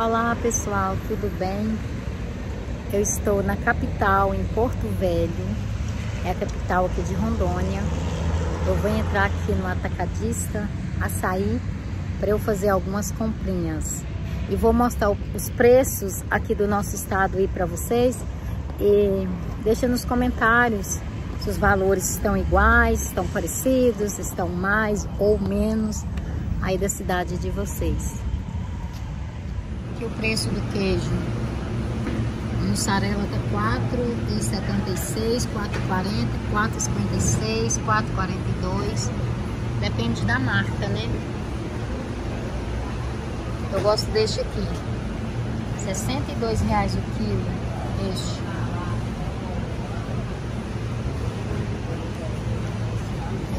Olá pessoal, tudo bem? Eu estou na capital, em Porto Velho, é a capital aqui de Rondônia. Eu vou entrar aqui no Atacadista Açaí para eu fazer algumas comprinhas. E vou mostrar os preços aqui do nosso estado aí para vocês. E deixa nos comentários se os valores estão iguais, estão parecidos, estão mais ou menos aí da cidade de vocês aqui o preço do queijo. Mussarela tá 4,76, 4,40, 4,56, 4,42. Depende da marca, né? Eu gosto deste aqui. 62 reais o quilo. Este.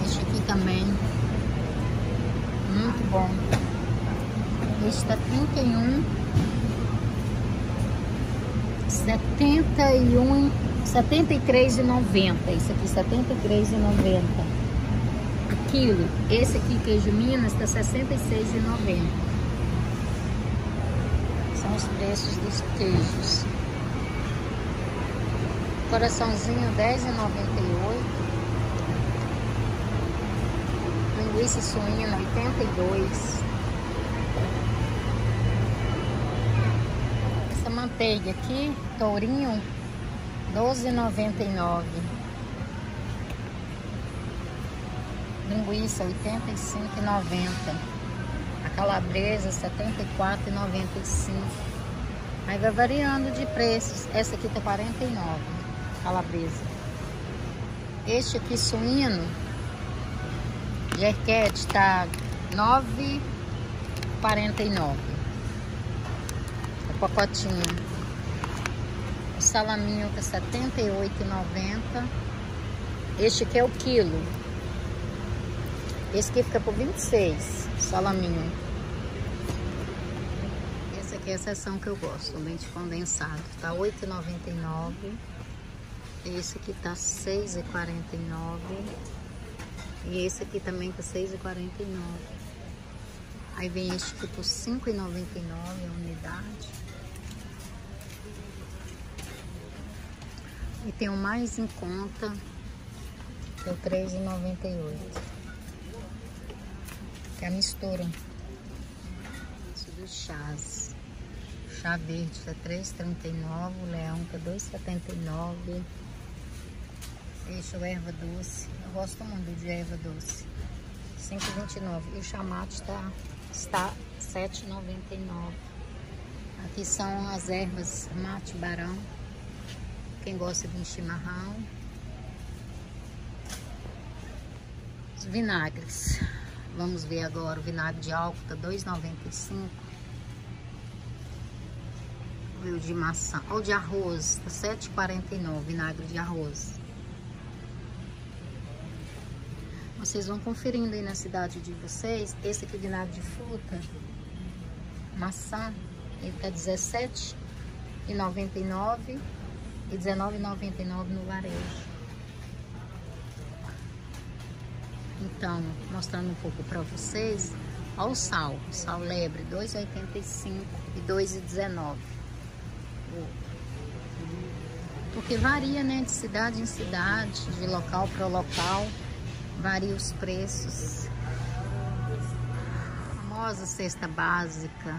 Este aqui também. Muito bom. Tá 31 71, 73,90. Isso aqui, 73,90 o quilo. Esse aqui, queijo Minas, tá 66,90. São os preços dos queijos. Coraçãozinho 10,98. Linguiça suína 82. Manteiga aqui, tourinho, 12,99. Linguiça, 85,90. A calabresa, 74,95. Aí vai variando de preços. Essa aqui tá 49, calabresa. Este aqui, suíno, jerquete, tá 9,49 pacotinho. O salaminho tá R$ 78,90. Este aqui é o quilo. Esse aqui fica por 26, salaminho. Esse aqui é a seção que eu gosto, o leite condensado. Tá R$ 8,99. Esse aqui tá R$ 6,49. E esse aqui também tá R$ 6,49. Aí vem este aqui por R$ 5,99 a unidade. E tem o mais em conta, que é o R$3,98. Que é a mistura. Isso dos chás. Chá verde tá R$3,39, o leão tá R$2,79. Esse é o erva doce. Eu gosto muito de erva doce. R$5,29. E o chamate tá, está R$7,99. Aqui são as ervas mate barão quem gosta de chimarrão. Os vinagres. Vamos ver agora o vinagre de álcool, tá 2,95. O de maçã. O de arroz, tá 7,49. Vinagre de arroz. Vocês vão conferindo aí na cidade de vocês. Esse aqui, vinagre de fruta, maçã, ele tá 17,99 e R$19,99 no varejo. Então, mostrando um pouco para vocês, olha o sal, sal lebre, R$2,85 e R$2,19. Porque varia, né, de cidade em cidade, de local para local, varia os preços. A famosa cesta básica,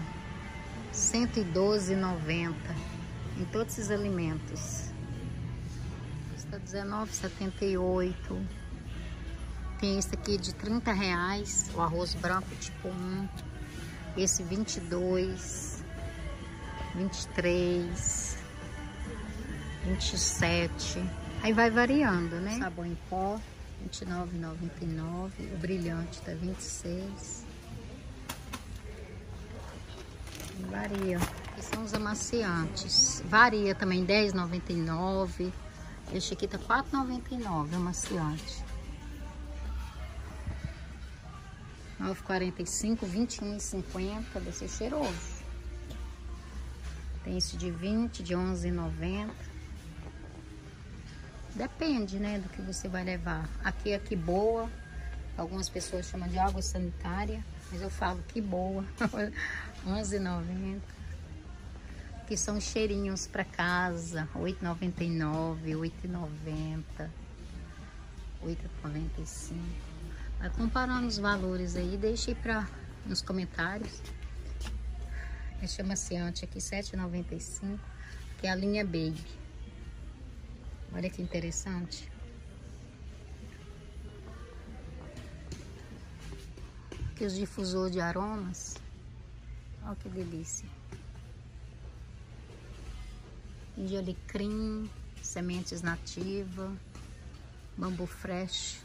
R$112,90 em todos esses alimentos. Custa R$19,78. Tem esse aqui de 30 reais, o arroz branco tipo 1. Esse 22, 23, 27. Aí vai variando, né? Sabão em pó, R$29,99. O brilhante tá 26. Varia são os amaciantes. Varia também, R$10,99. Este aqui tá R$4,99, amaciante. 9,45, 21,50, deve ser cheiroso. Tem esse de 20, de 11,90. Depende, né, do que você vai levar. Aqui é que boa. Algumas pessoas chamam de água sanitária, mas eu falo que boa. 11,90. Aqui são cheirinhos para casa, R$ 8,99, R$ 8,90, R$ 8,95. Vai comparando os valores aí, deixe para nos comentários. Esse amaciante aqui, R$ 7,95, que é a linha Baby. Olha que interessante. Aqui os difusor de aromas. Olha que delícia. De alecrim, sementes nativa, bambu fresh.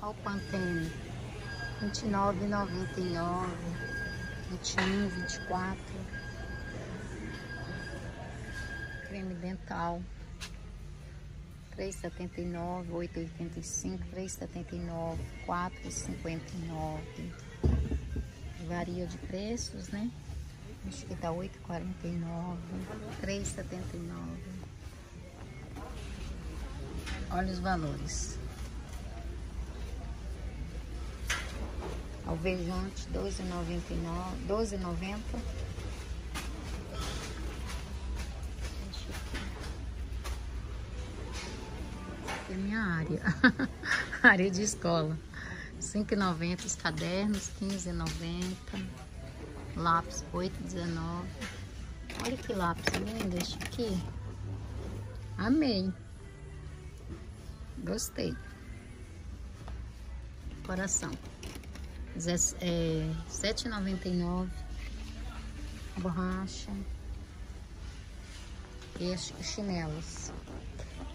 Olha o Pantene. R$ 29,99, 21, 24. Creme dental. 3,79, 8,85, 3,79, 4,59. Varia de preços, né? Acho que tá 8,49, 3,79. Olha os valores. Alvejante 12,99, 12,90. Aqui é minha área, área de escola. 5,90 os cadernos, 15,90. Lápis 8,19. Olha que lápis lindo este aqui. Amei. Gostei. Coração. É, 7,99. Borracha. E os chinelos.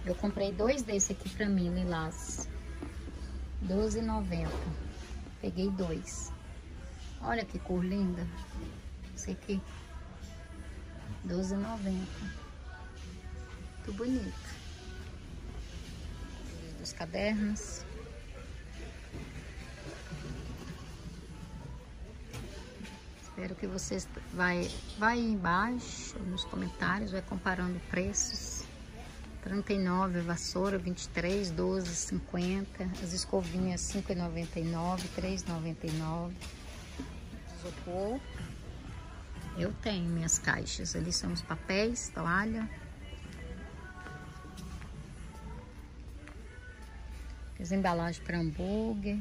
Eu comprei dois desse aqui pra mim, lilás. 12,90. Peguei dois. Olha que cor linda. Esse aqui. 12,90. Muito bonito. Dos cadernos. Espero que vocês vai, vai embaixo nos comentários, vai comparando preços. 39 vassoura, 23, 12, 50. As escovinhas 5,99, 3,99. Isopor. Eu tenho minhas caixas. Ali são os papéis, toalha. As embalagens para hambúrguer.